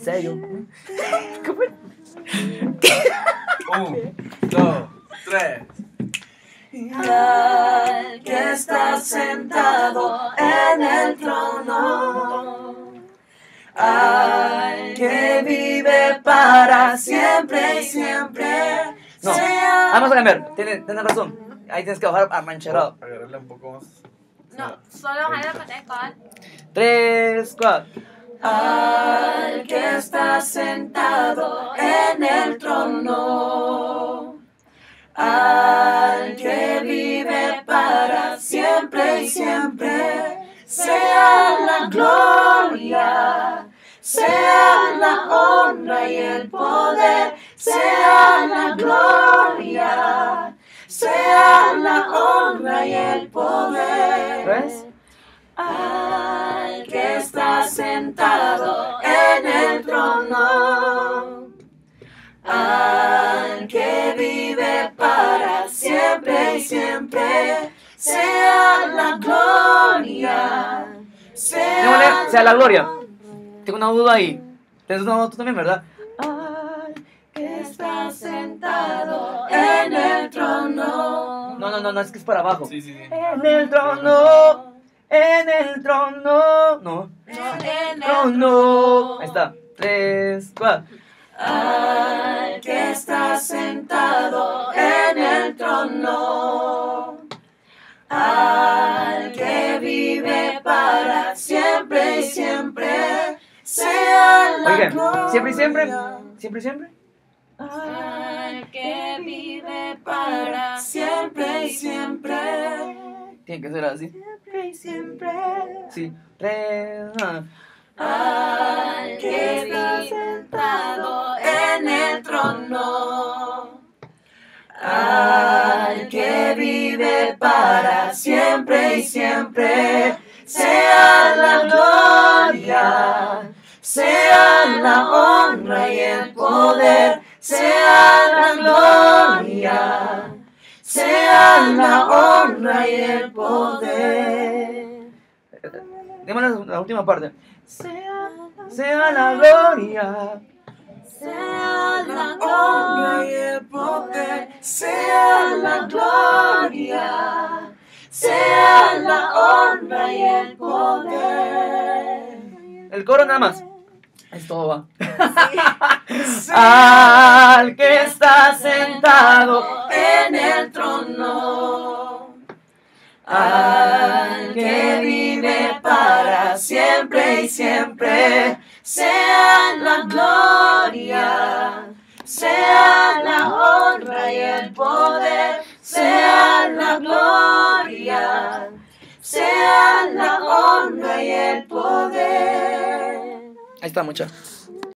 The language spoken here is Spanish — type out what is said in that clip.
serio. Un, dos, tres. Al que está sentado en el trono, al que vive para siempre y siempre. No, sea- vamos a cambiar. Tienes, tienes razón. Ahí tienes que bajar a mancherado. Agarrarle un poco más. No, solo bajar con. ¿eh? Tres, cuatro. Al que está sentado en el trono, al que vive para siempre y siempre, sea la gloria, sea la honra y el poder, sea la gloria, sea la honra y el poder ¿Ves? Sentado en el trono, al que vive para siempre y siempre, sea la gloria, sea, sea la gloria. Tengo una duda ahí. Tienes una duda tú también, ¿verdad? al que está sentado en el trono. No, no, no, no, es que es para abajo. Sí, sí, sí. En el trono, en el trono. No. En el Trono. Ahí está. Tres, cuatro. al que está sentado en el trono, al que vive para siempre y siempre, sea la Oigan, gloria. siempre y siempre. Siempre y siempre. Al que vive para siempre y siempre, Tiene que ser así. siempre y siempre. Sí. Tres. ah. al que está sentado en el trono, al que vive para siempre y siempre, sea la gloria, sea la honra y el poder, sea la honra y el poder. Démosle la, la última parte. Sea, sea la gloria. Sea la honra y el poder, sea la gloria, sea la honra y el poder. El coro nada más. Esto va. Al que está sentado. En el trono, al que vive para siempre y siempre, sea la gloria, sea la honra y el poder, sea la gloria, sea la honra y el poder. Ahí está, mucha.